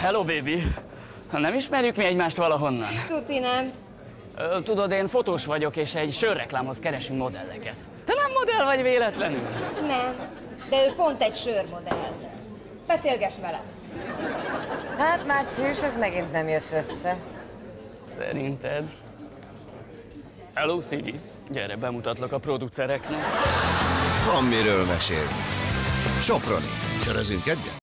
Hello, baby. Nem ismerjük mi egymást valahonnan? Tuti nem. Ö, Tudod, én fotós vagyok, és egy sörreklámhoz keresünk modelleket. Te nem modell vagy véletlenül? Nem. De ő pont egy sörmodell. Beszélges vele. Hát március, ez megint nem jött össze. Szerinted? Hello, Szigi. Gyere, bemutatlak a producereknek. Van miről mesélni. Soproni. Sörözünk egyet?